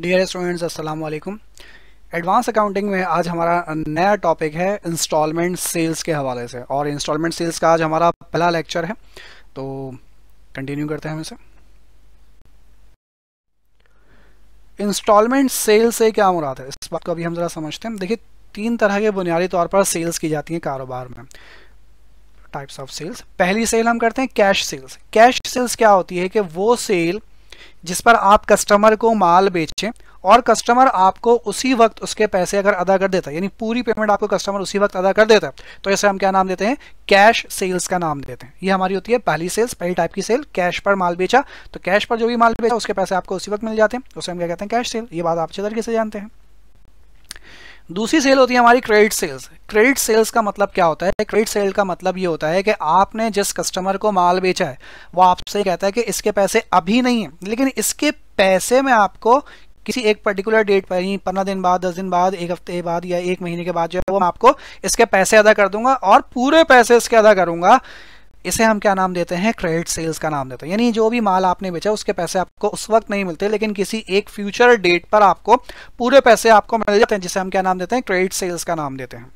Dear students अस्सलाम वालेकुम advance accounting में आज हमारा नया टॉपिक है इंस्टॉलमेंट सेल्स के हवाले से। और इंस्टॉलमेंट सेल्स का आज हमारा पहला लेक्चर है। तो कंटिन्यू करते हैं हम इसे। इंस्टॉलमेंट सेल से क्या मुराद है? इस बात को अभी हम ज़रा समझते हैं। देखिए, तीन तरह के बुनियादी तौर पर सेल्स की जाती हैं कारोबार में। टाइप्स ऑफ़ सेल्स पहली सेल हम करते हैं कैश सेल्स कैश सेल्स क्या होती है कि वो सेल जिस पर आप कस्टमर को माल बेचें और कस्टमर आपको उसी वक्त उसके पैसे अगर अदा कर देता है, यानी पूरी पेमेंट आपको कस्टमर उसी वक्त अदा कर देता है तो इसे हम क्या नाम देते हैं? कैश सेल्स का नाम देते हैं। ये हमारी होती है पहली सेल्स पहली टाइप की सेल कैश पर माल बेचा तो कैश पर जो भी माल बेचा, उसके पैसे आपको उसी वक्त मिल जाते हैं। उसे हम क्या कहते हैं? कैश सेल ये बात आप अच्छे तरीके से जानते हैं। दूसरी सेल होती है हमारी क्रेडिट सेल्स क्रेडिट सेल्स का मतलब क्या होता है? क्रेडिट सेल का मतलब ये होता है कि आपने जिस कस्टमर को माल बेचा है, वो आपसे कहता है कि इसके पैसे अभी नहीं है, लेकिन इसके पैसे में आपको किसी एक पर्टिकुलर डेट पर ही पंद्रह दिन बाद, दस दिन बाद, एक हफ़्ते बाद या एक महीने के बाद जो है, वो मैं आपको इसके पैसे अदा कर दूँगा और पूरे पैसे इसके अदा करूँगा। इसे हम क्या नाम देते हैं? क्रेडिट सेल्स का नाम देते हैं। यानी जो भी माल आपने बेचा, उसके पैसे आपको उस वक्त नहीं मिलते, लेकिन किसी एक फ्यूचर डेट पर आपको पूरे पैसे आपको मिल जाते हैं, जिसे हम क्या नाम देते हैं? क्रेडिट सेल्स का नाम देते हैं।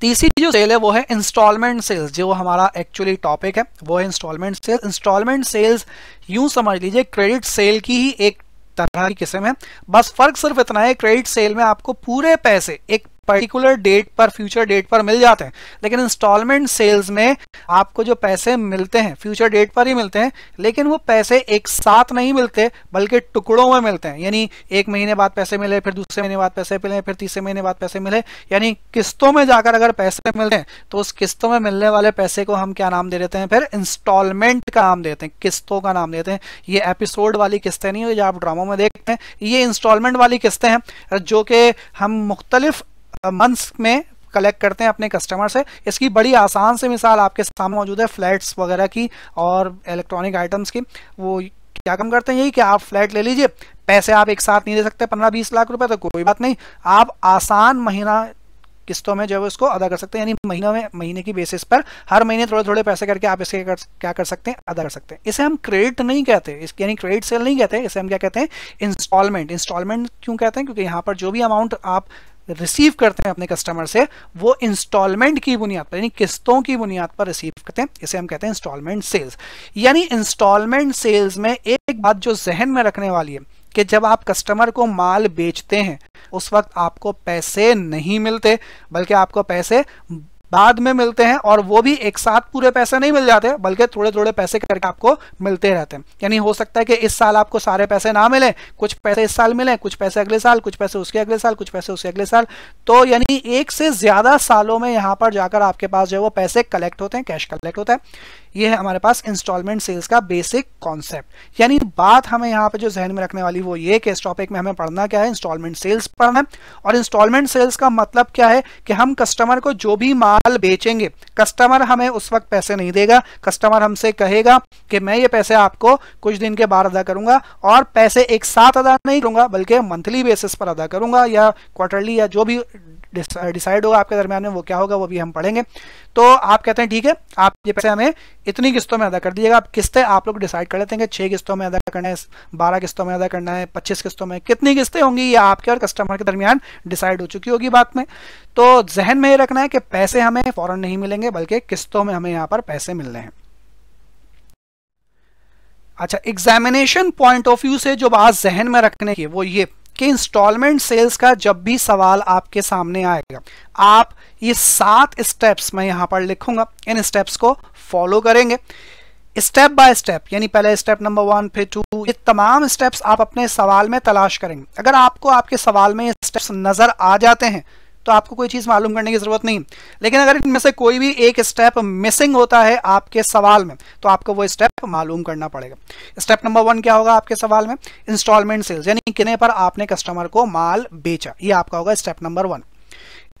तीसरी जो सेल है, वो है इंस्टॉलमेंट सेल्स जो हमारा एक्चुअली टॉपिक है, वो है इंस्टॉलमेंट सेल्स इंस्टॉलमेंट सेल्स यूँ समझ लीजिए क्रेडिट सेल की ही एक तरह की किस्म है। बस फ़र्क सिर्फ़ इतना है क्रेडिट सेल में आपको पूरे पैसे, एक पर्टिकुलर डेट पर फ्यूचर डेट पर मिल जाते हैं। लेकिन इंस्टॉलमेंट सेल्स में आपको जो पैसे मिलते हैं फ्यूचर डेट पर ही मिलते हैं, लेकिन वो पैसे एक साथ नहीं मिलते, बल्कि टुकड़ों में मिलते हैं। यानी एक महीने बाद पैसे मिले, फिर दूसरे महीने बाद पैसे मिले, फिर तीसरे महीने बाद पैसे मिले। यानी किस्तों में जाकर अगर पैसे मिलते हैं तो उस किस्तों में मिलने वाले पैसे को हम क्या नाम दे देते हैं? फिर इंस्टॉलमेंट का नाम देते हैं। किस्तों का नाम देते हैं। ये एपिसोड वाली किस्तें नहीं हो जो आप ड्रामों में देखते हैं। ये इंस्टॉलमेंट वाली किस्तें हैं, जो कि हम मुख्तलिफ़ मंथ्स में कलेक्ट करते हैं अपने कस्टमर से। इसकी बड़ी आसान से मिसाल आपके सामने मौजूद है फ्लैट्स वगैरह की और इलेक्ट्रॉनिक आइटम्स की। वो क्या कम करते हैं? यही कि आप फ्लैट ले लीजिए पैसे आप एक साथ नहीं दे सकते पंद्रह बीस लाख रुपए तो कोई बात नहीं। आप आसान महीना किस्तों में जो है उसको अदा कर सकते हैं यानी महीनों में महीने की बेसिस पर। हर महीने थोड़े थोड़े पैसे करके आप इसके कर, क्या कर सकते हैं? अदा कर सकते हैं। इसे हम क्रेडिट नहीं कहते। इसके यानी क्रेडिट सेल नहीं कहते। इसे हम क्या कहते हैं? इंस्टॉलमेंट इंस्टॉलमेंट क्यों कहते हैं? क्योंकि यहाँ पर जो भी अमाउंट आप रिसीव करते हैं अपने कस्टमर से, वो इंस्टॉलमेंट की बुनियाद पर, यानी किस्तों की बुनियाद पर रिसीव करते हैं इसे हम कहते हैं इंस्टॉलमेंट सेल्स यानी इंस्टॉलमेंट सेल्स में एक बात जो जहन में रखने वाली है कि जब आप कस्टमर को माल बेचते हैं, उस वक्त आपको पैसे नहीं मिलते, बल्कि आपको पैसे बाद में मिलते हैं और वो भी एक साथ पूरे पैसे नहीं मिल जाते, बल्कि थोड़े थोड़े पैसे करके आपको मिलते रहते हैं। यानी हो सकता है कि इस साल आपको सारे पैसे ना मिले, कुछ पैसे इस साल मिले, कुछ पैसे अगले साल, कुछ पैसे उसके अगले साल, कुछ पैसे उसके अगले साल। तो यानी एक से ज़्यादा सालों में यहाँ पर जाकर आपके पास जो है वो पैसे कलेक्ट होते हैं कैश कलेक्ट होता है। ये है हमारे पास इंस्टॉलमेंट सेल्स का बेसिक कॉन्सेप्ट यानी बात हमें यहाँ पे जो जहन में रखने वाली वो ये कि इस टॉपिक में हमें पढ़ना क्या है इंस्टॉलमेंट सेल्स पढ़ना है। और इंस्टॉलमेंट सेल्स का मतलब क्या है कि हम कस्टमर को जो भी माल बेचेंगे कस्टमर हमें उस वक्त पैसे नहीं देगा कस्टमर हमसे कहेगा कि मैं ये पैसे आपको कुछ दिन के बाद अदा करूँगा और पैसे एक साथ अदा नहीं करूँगा, बल्कि मंथली बेसिस पर अदा करूँगा या क्वार्टरली या जो भी डिसाइड होगा आपके दरमियान में वो क्या होगा, वो भी हम पढ़ेंगे। तो आप कहते हैं, ठीक है, आप ये पैसे हमें इतनी किस्तों में अदा कर दीजिएगा। आप किस्तें आप लोग डिसाइड कर लेते हैं कि छह किस्तों में अदा करना है, बारह किस्तों में अदा करना है, पच्चीस किस्तों में। कितनी किस्तें होंगी, ये आपके और कस्टमर के दरमियान डिसाइड हो चुकी होगी बात में। तो जहन में ये रखना है कि पैसे हमें फ़ौरन नहीं मिलेंगे, बल्कि किस्तों में हमें यहाँ पर पैसे मिल रहे हैं। अच्छा एग्जामिनेशन पॉइंट ऑफ़ व्यू से जो बात जहन में रखने की, वो ये कि इंस्टॉलमेंट सेल्स का जब भी सवाल आपके सामने आएगा, आप ये सात स्टेप्स मैं यहाँ पर लिखूँगा। इन स्टेप्स को फॉलो करेंगे। स्टेप बाय स्टेप यानी पहले स्टेप नंबर वन फिर टू ये तमाम स्टेप्स आप अपने सवाल में तलाश करेंगे। अगर आपको आपके सवाल में स्टेप्स नज़र आ जाते हैं तो आपको कोई चीज़ मालूम करने की ज़रूरत नहीं। लेकिन अगर इनमें से कोई भी एक स्टेप मिसिंग होता है आपके सवाल में तो आपको वो स्टेप मालूम करना पड़ेगा। स्टेप नंबर वन क्या होगा आपके सवाल में? इंस्टॉलमेंट सेल्स यानी कितने पर आपने कस्टमर को माल बेचा। ये आपका होगा step number one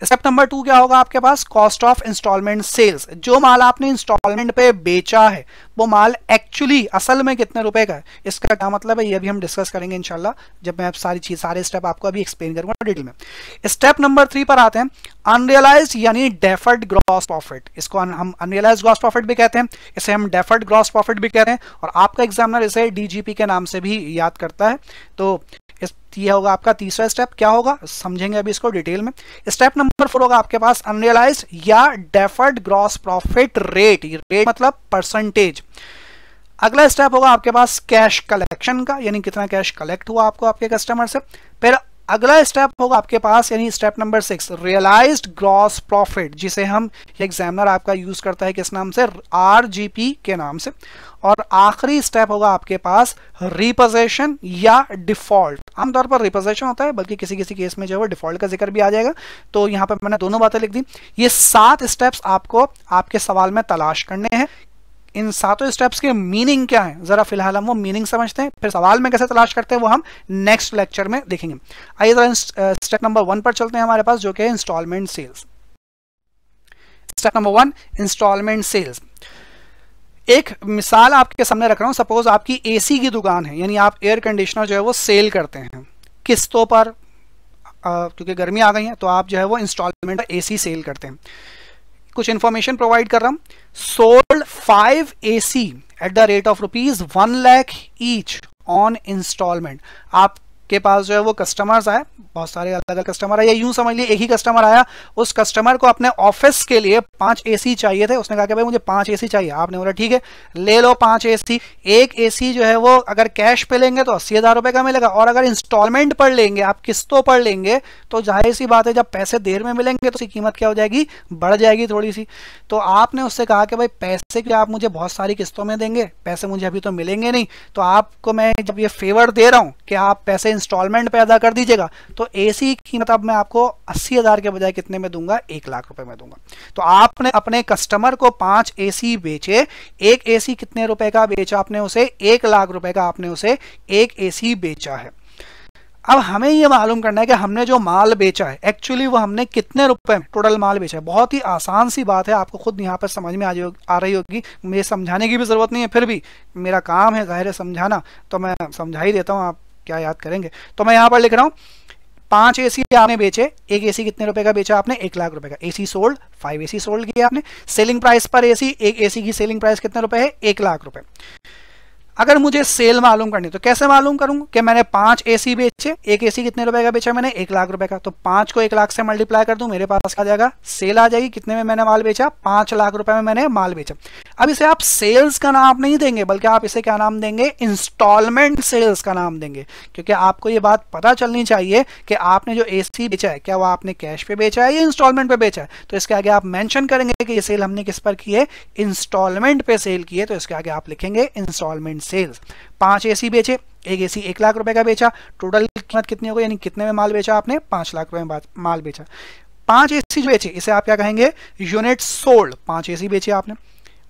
step number two क्या होगा आपके पास? कॉस्ट ऑफ़ इंस्टॉलमेंट सेल्स जो माल आपने इंस्टॉलमेंट पे बेचा है, वो माल एक्चुअली असल में कितने रुपए का है? इसका क्या मतलब है? ये भी हम डिस्कस करेंगे इंशाल्लाह, जब मैं सारी चीज़, सारे स्टेप आपको अभी एक्सप्लेन करूँगा डिटेल में। स्टेप नंबर थ्री पर आते हैं। अनरियलाइज यानी डेफर्ड ग्रॉस प्रॉफिट इसको हम अनरियलाइज ग्रॉस प्रॉफिट भी कहते हैं, इसे हम डेफर्ड ग्रॉस प्रॉफिट भी कहते हैं, और आपका एग्जामिनर इसे डीजीपी के नाम से भी याद करता है। तो इस ये होगा आपका तीसरा स्टेप क्या होगा? समझेंगे अभी इसको डिटेल में। स्टेप नंबर फोर होगा आपके पास अनरियलाइज या deferred gross profit rate rate मतलब परसेंटेज अगला स्टेप होगा आपके पास कैश कलेक्शन का, यानी कितना कैश कलेक्ट हुआ आपको आपके कस्टमर से। फिर अगला स्टेप होगा आपके पास, यानी step number six realised gross profit जिसे हम एग्जामिनर आपका यूज़ करता है किस नाम से? आरजीपी के नाम से। और आखिरी स्टेप होगा आपके पास रिपोजेशन या डिफ़ॉल्ट आमतौर पर रिपोजिशन होता है, बल्कि किसी किसी केस में जो है डिफ़ॉल्ट का ज़िक्र भी आ जाएगा। तो यहाँ पर मैंने दोनों बातें लिख दी। ये सात स्टेप्स आपको आपके सवाल में तलाश करने हैं। इन सातों स्टेप्स के मीनिंग क्या है? जरा फ़िलहाल हम वो मीनिंग समझते हैं, फिर सवाल में कैसे तलाश करते हैं, वो हम नेक्स्ट लेक्चर में देखेंगे। आइए जरा स्टेप नंबर वन पर चलते हैं हमारे पास, जो कि है instalment sales step number one instalment sales एक मिसाल आपके सामने रख रहा हूँ सपोज़ आपकी एसी की दुकान है, यानी आप एयर कंडीशनर जो है वो सेल करते हैं। किस्तों पर क्योंकि गर्मी आ गई है तो आप जो है वो इंस्टॉलमेंट एसी सेल करते हैं। कुछ इंफॉर्मेशन प्रोवाइड कर रहा हूँ। Sold five A C at the rate of rupees one lakh each on instalment आप के पास जो है वो कस्टमर्स आए, बहुत सारे अलग अलग कस्टमर आए, या यूँ समझ लिए एक ही कस्टमर आया, उस कस्टमर को अपने ऑफ़िस के लिए पाँच एसी चाहिए थे, उसने कहा कि भाई मुझे पाँच एसी चाहिए। आपने बोला, ठीक है, ले लो पाँच एसी एक एसी जो है वो अगर कैश पे लेंगे तो अस्सी हज़ार रुपए का मिलेगा, और अगर इंस्टॉलमेंट पर लेंगे, आप किस्तों पर लेंगे तो ज़ाहिर सी बात है जब पैसे देर में मिलेंगे तो उसकी कीमत क्या हो जाएगी? बढ़ जाएगी थोड़ी सी तो आपने उससे कहा कि भाई पैसे के आप मुझे बहुत सारी किस्तों में देंगे? पैसे मुझे अभी तो मिलेंगे नहीं। तो आपको मैं जब ये फेवर दे रहा हूँ कि आप पैसे इंस्टॉलमेंट पे अदा कर दीजिएगा तो एसी की कीमत अब मैं आपको अस्सी हज़ार के बजाय कितने में दूँगा? एक लाख रुपए में दूँगा। तो आपने अपने कस्टमर को पाँच एसी बेचे एक एसी कितने रुपए का बेचा आपने उसे? एक लाख रुपए का आपने उसे एक एसी बेचा है। अब हमें ये मालूम करना है कि हमने जो माल बेचा है एक्चुअली वो हमने कितने रुपए में टोटल माल बेचा है। बहुत ही आसान सी बात है आपको खुद यहाँ पर समझ में आ, आ रही होगी। मुझे समझाने की भी ज़रूरत नहीं है फिर भी मेरा काम है ज़ाहिर है समझाना तो मैं समझा ही देता हूँ आप। क्या याद करेंगे? तो मैं यहाँ पर लिख रहा हूँ, पाँच एसी आपने बेचे, एक एसी कितने रुपए का बेचा आपने? एक लाख रुपए का। AC sold five AC sold किया आपने। सेलिंग प्राइस पर एसी एक एसी की सेलिंग प्राइस कितने रुपए है? एक लाख रुपए। अगर मुझे सेल मालूम करनी तो कैसे मालूम करूँगा कि मैंने पाँच एसी बेचे, एक एसी कितने रुपए का बेचा मैंने? एक लाख रुपए का। तो पाँच को एक लाख से मल्टीप्लाई कर दूँ, मेरे पास आ जाएगा, सेल आ जाएगी, कितने में मैंने माल बेचा? पाँच लाख रुपए में मैंने माल बेचा। अब इसे आप सेल्स का नाम नहीं देंगे, बल्कि आप इसे क्या नाम देंगे? इंस्टॉलमेंट सेल्स का नाम देंगे। क्योंकि आपको ये बात पता चलनी चाहिए कि आपने जो एसी बेचा है, क्या वो आपने कैश पे बेचा है या इंस्टॉलमेंट पे बेचा है? तो इसके आगे आप मैंशन करेंगे कि ये सेल हमने किस पर की है? इंस्टॉलमेंट पे सेल की है तो इसके आगे आप लिखेंगे इंस्टॉलमेंट सेल्स पाँच एसी बेचे, एक एसी एक लाख रुपए का बेचा। टोटल कीमत कितनी हो गई? यानी कितने में माल बेचा आपने? पाँच लाख रुपए में माल बेचा। पाँच एसी बेचे, इसे आप क्या कहेंगे? यूनिट सोल्ड पाँच एसी बेचे आपने।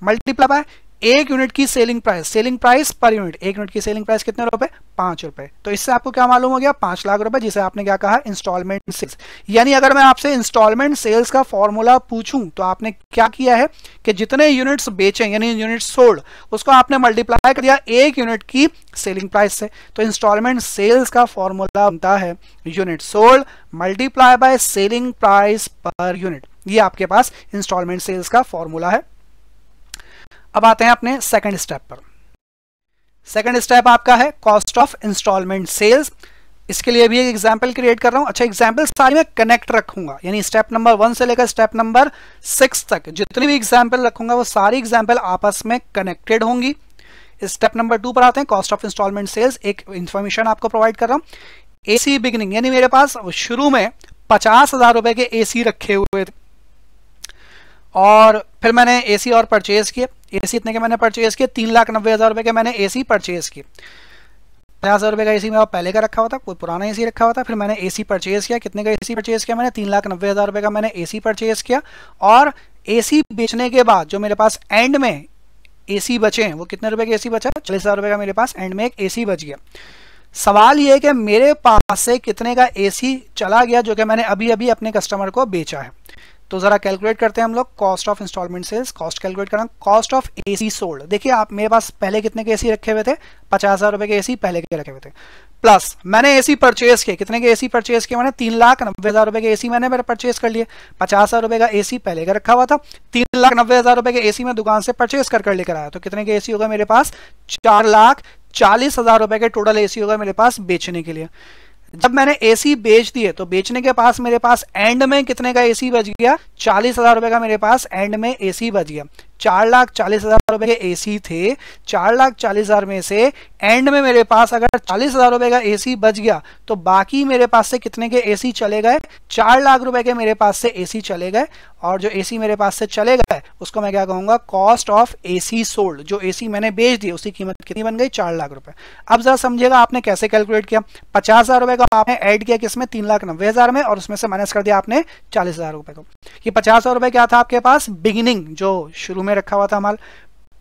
मल्टीप्लाई एक यूनिट की सेलिंग प्राइस सेलिंग प्राइस पर यूनिट, एक यूनिट की सेलिंग प्राइस कितने रुपए? पाँच रुपए। तो इससे आपको क्या मालूम हो गया? पाँच लाख रुपए, जिसे आपने क्या कहा? इंस्टॉलमेंट सेल्स यानी अगर मैं आपसे इंस्टॉलमेंट सेल्स का फॉर्मूला पूछूँ तो आपने क्या किया है कि जितने यूनिट्स बेचे, यानी यूनिट सोल्ड उसको आपने मल्टीप्लाई कर दिया एक यूनिट की सेलिंग प्राइस से। तो इंस्टॉलमेंट सेल्स का फॉर्मूला बनता है unit sold multiply by selling price per unit ये आपके पास इंस्टॉलमेंट सेल्स का फॉर्मूला है। अब आते हैं अपने सेकंड स्टेप पर। सेकंड स्टेप आपका है कॉस्ट ऑफ़ इंस्टॉलमेंट सेल्स इसके लिए भी एक एग्ज़ाम्पल क्रिएट कर रहा हूँ। अच्छा एग्ज़ाम्पल सारी मैं कनेक्ट रखूँगा। यानी स्टेप नंबर वन से लेकर स्टेप नंबर सिक्स तक जितनी भी एग्ज़ाम्पल रखूँगा, वो सारी एग्ज़ाम्पल आपस में कनेक्टेड होंगी। स्टेप नंबर टू पर आते हैं कॉस्ट ऑफ़ इंस्टॉलमेंट सेल्स एक इंफॉर्मेशन आपको प्रोवाइड कर रहा हूँ। एसी बिगनिंग यानी मेरे पास शुरू में पचास हज़ार रुपए के एसी रखे हुए थे। और फिर मैंने एसी और परचेज किए एसी इतने के मैंने परचेज किए तीन लाख नब्बे हज़ार रुपये के मैंने एसी परचेज किए पचास हज़ार रुपये का एसी मेरा पहले का रखा हुआ था कोई पुराना एसी रखा हुआ था फिर मैंने एसी परचेज किया कितने का एसी परचेज किया मैंने तीन लाख नब्बे हज़ार रुपये का मैंने एसी परचेज किया और एसी बेचने के बाद जो मेरे पास एंड में एसी बचे हैं वो कितने रुपए के एसी बचा चालीस हज़ार रुपये का मेरे पास एंड में एक एसी बच गया सवाल ये है कि मेरे पास से कितने का एसी चला गया जो कि मैंने अभी अभी अपने कस्टमर को बेचा है तो जरा कैलकुलेट करते हैं हम लोग cost of instalment sales cost calculate करना कॉस्ट ऑफ़ एसी सोल्ड देखिए आप मेरे पास पहले कितने के एसी रखे हुए थे पचास हज़ार रुपए के एसी पहले के रखे हुए थे प्लस मैंने एसी परचेज किए कितने के एसी परचेज किए मैंने तीन लाख नब्बे हज़ार रुपए के एसी मैंने मेरे परचेज कर लिए पचास हज़ार रुपए का एसी पहले का रखा हुआ था तीन लाख नब्बे हज़ार रुपए के एसी में दुकान से परचेज कर कर लेकर आया तो कितने के एसी होगा मेरे पास चार लाख चालीस हज़ार रुपए के टोटल एसी होगा मेरे पास बेचने के लिए जब मैंने एसी बेच दिए तो बेचने के पास मेरे पास एंड में कितने का एसी बच गया? चालीस हज़ार रुपए का मेरे पास एंड में एसी बच गया। चार लाख चालीस हज़ार रुपए के एसी थे। चार लाख चालीस हज़ार में से एंड में मेरे पास अगर चालीस हज़ार रुपए का एसी बच गया तो बाकी मेरे पास से कितने के एसी चले गए? चार लाख रुपए के मेरे पास से एसी चले गए। और जो एसी मेरे पास से चले गए उसको मैं क्या कहूँगा? कॉस्ट ऑफ़ एसी सोल्ड जो एसी मैंने बेच दिया, उसकी कीमत कितनी बन गई? चार लाख रुपए। अब जरा समझिएगा, आपने कैसे कैलकुलेट किया? पचास हज़ार रुपए का आपने ऐड किया किसमें? तीन लाख नब्बे हज़ार में, और उसमें से माइनस कर दिया आपने चालीस हज़ार रुपए को। ये पचास हज़ार रुपए क्या था आपके पास? बिगिनिंग जो शुरू में रखा हुआ था माल।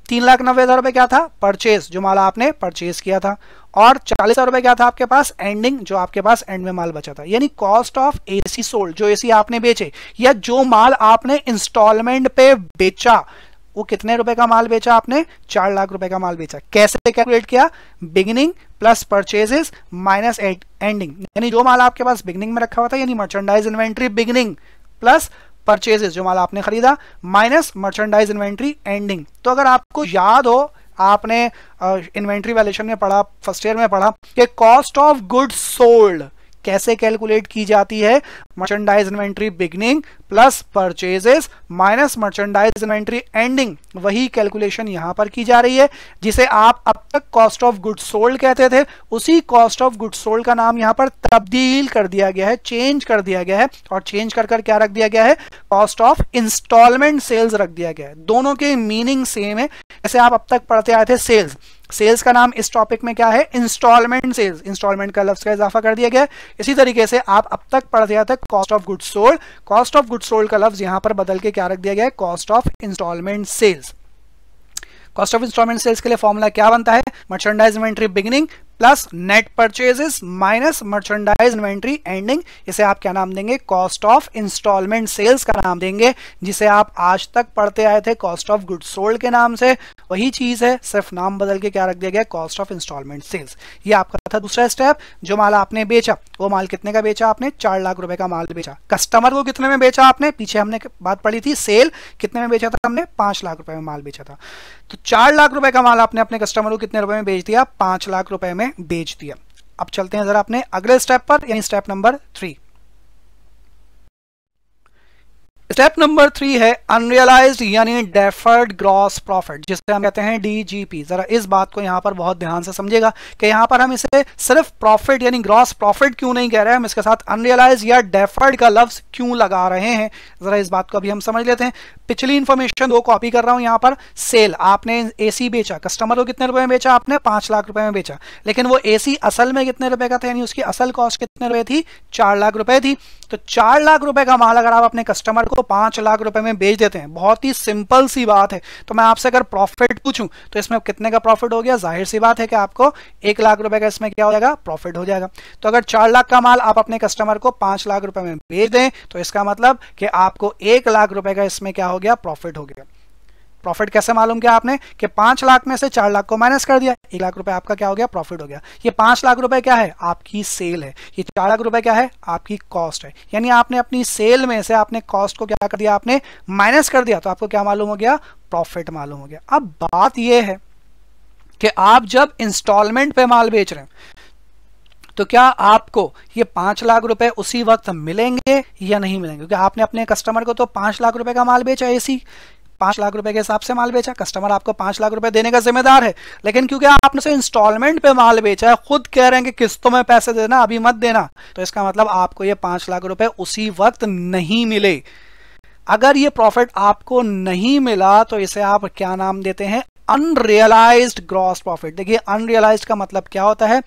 तीन लाख नब्बे हज़ार रुपए क्या था? परचेज जो माल आपने परचेज किया था। और चालीस रुपए क्या था आपके पास? एंडिंग जो आपके पास एंड में माल बचा था। यानी कॉस्ट ऑफ़ एसी सोल्ड जो एसी आपने बेचे, या जो माल आपने इंस्टॉलमेंट पे बेचा, वो कितने रुपए का माल बेचा आपने? चार लाख रुपए का माल बेचा। कैसे कैलकुलेट किया? Beginning plus purchases minus ending यानी जो माल आपके पास बिगिनिंग में रखा हुआ था, यानी merchandise inventory beginning plus purchases जो माल आपने खरीदा माइनस मर्चेंडाइज इन्वेंट्री एंडिंग तो अगर आपको याद हो आपने इन्वेंट्री वैल्यूशन में पढ़ा फ़र्स्ट ईयर में पढ़ा कि कॉस्ट ऑफ़ गुड्स सोल्ड कैसे कैलकुलेट की जाती है? Merchandise inventory beginning plus purchases minus merchandise inventory ending वही कैलकुलेशन यहाँ पर की जा रही है, जिसे आप अब तक कॉस्ट ऑफ़ गुड सोल्ड कहते थे। उसी कॉस्ट ऑफ़ गुड सोल्ड का नाम यहाँ पर तब्दील कर दिया गया है चेंज कर दिया गया है, और चेंज कर कर क्या रख दिया गया है? कॉस्ट ऑफ़ इंस्टॉलमेंट सेल्स रख दिया गया है। दोनों के मीनिंग सेम है, जैसे आप अब तक पढ़ते आए थे सेल्स सेल्स का नाम इस टॉपिक में क्या है? इंस्टॉलमेंट सेल्स इंस्टॉलमेंट का लफ्ज का इजाफा कर दिया गया। इसी तरीके से आप अब तक पढ़ दिया था cost of good sold cost of good sold का लफ्ज यहाँ पर बदल के क्या रख दिया गया है? Cost of instalment sales cost of instalment sales के लिए फॉर्मूला क्या बनता है? Merchandise inventory beginning plus net purchases minus merchandise inventory ending, इसे आप क्या नाम देंगे? कॉस्ट ऑफ़ इंस्टॉलमेंट सेल्स का नाम देंगे, जिसे आप आज तक पढ़ते आए थे कॉस्ट ऑफ़ गुड सोल्ड के नाम से। वही चीज़ है, सिर्फ़ नाम बदल के क्या रख दिया गया? Cost of instalment sales. ये आपका था दूसरा स्टेप, जो माल आपने बेचा, वो माल कितने का बेचा आपने? चार लाख रुपए का माल बेचा। कस्टमर को कितने में बेचा आपने? पीछे हमने बात पढ़ी थी, सेल, कितने में बेचा था हमने? पाँच लाख रुपए में माल बेचा था। तो चार लाख रुपए का माल आपने अपने कस्टमर को कितने रुपए में बेच दिया? पाँच लाख रुपए में बेच दिया। अब चलते हैं जरा अपने अगले स्टेप पर यानी step number three step number three है अनरियलाइज यानी डेफर्ड ग्रॉस प्रॉफिट जिसे हम कहते हैं डीजीपी जरा इस बात को यहाँ पर बहुत ध्यान से समझेगा कि यहाँ पर हम इसे सिर्फ़ प्रॉफिट यानी ग्रॉस प्रॉफिट क्यों नहीं कह रहे हैं, हम इसके साथ अनरियलाइज या डेफर्ड का लफ्ज क्यों लगा रहे हैं, जरा इस बात को अभी हम समझ लेते हैं। पिछली इंफॉर्मेशन दो कॉपी कर रहा हूँ यहाँ पर सेल आपने एसी बेचा कस्टमर को कितने रुपए में बेचा आपने? पाँच लाख रुपए में बेचा। लेकिन वो एसी असल में कितने रुपए का था? यानी उसकी असल कॉस्ट कितने रुपए थी? चार लाख रुपए थी। तो चार लाख रुपए का माल अगर आप अपने कस्टमर को पाँच लाख रुपए में बेच देते हैं। बहुत ही सिंपल सी बात है। तो मैं आपसे अगर प्रॉफिट पूछूँ तो इसमें कितने का प्रॉफिट हो गया? ज़ाहिर सी बात है कि आपको एक लाख रुपए का इसमें क्या हो जाएगा? प्रॉफिट हो जाएगा। तो अगर चार लाख का माल आप अपने कस्टमर को पाँच लाख रुपए में बेच दें तो इसका मतलब कि आपको एक लाख रुपए का इसमें क्या हो गया? प्रॉफिट हो गया। प्रॉफिट कैसे मालूम किया आपने? कि पाँच लाख में से चार लाख को माइनस कर दिया। एक लाख रुपए आपका क्या हो गया? प्रॉफिट हो गया। ये पाँच लाख रुपए क्या है? आपकी सेल है। ये चार लाख रुपए क्या है? आपकी कॉस्ट है। यानी आपने अपनी सेल में से आपने कॉस्ट को क्या कर दिया? आपने माइनस कर दिया। तो आपको क्या मालूम हो गया? प्रॉफिट मालूम हो गया। अब बात यह है कि आप जब इंस्टॉलमेंट पे माल बेच रहे हैं तो क्या आपको ये पाँच लाख रुपए उसी वक्त मिलेंगे या नहीं मिलेंगे? क्योंकि आपने अपने कस्टमर को तो पाँच लाख रुपए का माल बेचा एसी। पाँच लाख रुपए के हिसाब से माल बेचा कस्टमर आपको पाँच लाख रुपए देने का जिम्मेदार है। लेकिन क्योंकि आपने से इंस्टॉलमेंट पे माल बेचा है, खुद कह रहे हैं कि किस्तों में पैसे देना, अभी मत देना। तो इसका मतलब आपको ये पाँच लाख रुपए उसी वक्त नहीं मिले। अगर ये प्रॉफिट आपको नहीं मिला तो इसे आप क्या नाम देते हैं? अनरियलाइज्ड ग्रॉस प्रॉफिट देखिए अनरियलाइज्ड का मतलब क्या होता है?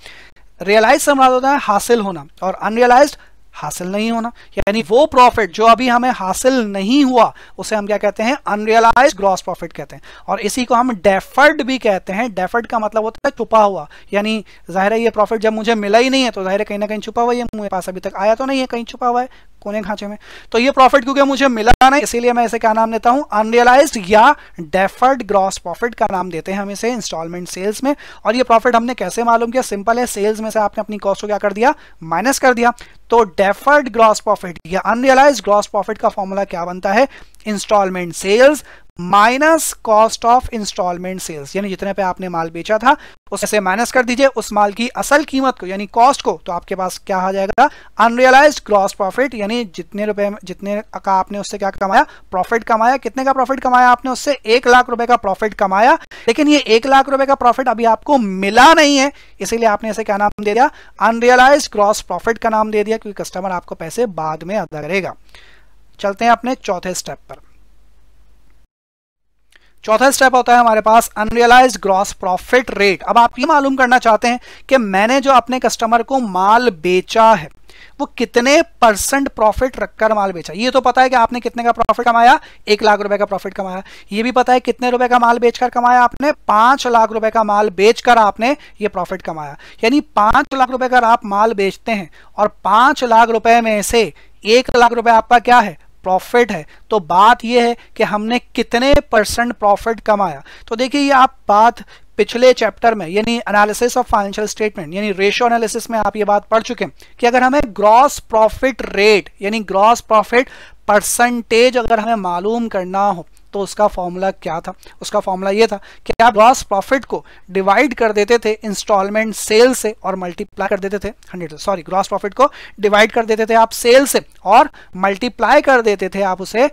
रियलाइज़ से होता है हासिल होना। और अनरियलाइज्ड हासिल नहीं होना। यानी वो प्रॉफिट जो अभी हमें हासिल नहीं हुआ, उसे हम क्या कहते हैं? अनरियलाइज ग्रॉस प्रॉफिट कहते हैं। और इसी को हम डेफर्ड भी कहते हैं। डेफर्ड का मतलब होता है छुपा हुआ। यानी ज़ाहिर है ये प्रॉफिट जब मुझे मिला ही नहीं है तो ज़ाहिर है कहीं ना कहीं छुपा हुआ है मेरे पास अभी तक आया तो नहीं है, कहीं छुपा हुआ है, कोने खांचे में। तो ये प्रॉफिट क्योंकि मुझे मिला नहीं इसीलिए मैं इसे क्या नाम देता हूँ? अनरियलाइज या डेफर्ड ग्रॉस प्रॉफिट का नाम देते हैं हम इसे इंस्टॉलमेंट सेल्स में। और ये प्रॉफिट हमने कैसे मालूम किया? सिंपल है सेल्स में से आपने अपनी कॉस्ट को क्या कर दिया? माइनस कर दिया। तो डेफर्ड ग्रॉस प्रॉफिट या अनरियलाइज ग्रॉस प्रॉफिट का फॉर्मूला क्या बनता है? Instalment sales minus cost of instalment sales यानी जितने पे आपने माल बेचा था उससे माइनस कर दीजिए। उस माल की असल कीमत को, यानी कॉस्ट को तो आपके पास क्या आ जाएगा? अनरियलाइज ग्रॉस प्रॉफिट यानी जितने रुपए, जितने का आपने उससे क्या कमाया? प्रॉफिट कमाया। कितने का प्रॉफिट कमाया आपने उससे? एक लाख रुपए का प्रॉफिट कमाया। लेकिन ये एक लाख रुपए का प्रॉफिट अभी आपको मिला नहीं है। इसीलिए आपने इसे क्या नाम दे दिया? अनरियलाइज ग्रॉस प्रॉफिट का नाम दे दिया। क्योंकि कस्टमर आपको पैसे बाद में अदा करेगा। चलते हैं अपने चौथे स्टेप पर। चौथा स्टेप होता है हमारे पास अनरियलाइज ग्रॉस प्रॉफिट रेट अब आप ये मालूम करना चाहते हैं कि मैंने जो अपने कस्टमर को माल बेचा है, वो कितने परसेंट प्रॉफिट रखकर माल बेचा? ये तो पता है कि आपने कितने का प्रॉफिट कमाया? एक लाख रुपए का प्रॉफिट कमाया। ये भी पता है कितने रुपए का माल बेचकर कमाया आपने? पाँच लाख रुपए का माल बेचकर आपने ये प्रॉफिट कमाया। यानी पाँच लाख रुपए का आप माल बेचते हैं और पाँच लाख रुपए में से एक लाख रुपए आपका क्या है? प्रॉफिट है तो बात यह है कि हमने कितने परसेंट प्रॉफिट कमाया। तो देखिए, ये आप बात पिछले चैप्टर में, यानी एनालिसिस ऑफ़ फाइनेंशियल स्टेटमेंट यानी रेशियो एनालिसिस में आप ये बात पढ़ चुके हैं कि अगर हमें ग्रॉस प्रॉफिट रेट यानी ग्रॉस प्रॉफिट परसेंटेज अगर हमें मालूम करना हो तो उसका फॉर्मूला क्या था? उसका फॉर्मूला ये था कि आप ग्रॉस प्रॉफिट को डिवाइड कर देते थे इंस्टॉलमेंट सेल से और मल्टीप्लाई कर देते थे हंड्रेड सॉरी ग्रॉस प्रॉफिट को डिवाइड कर देते थे आप सेल से और मल्टीप्लाई कर देते थे आप उसे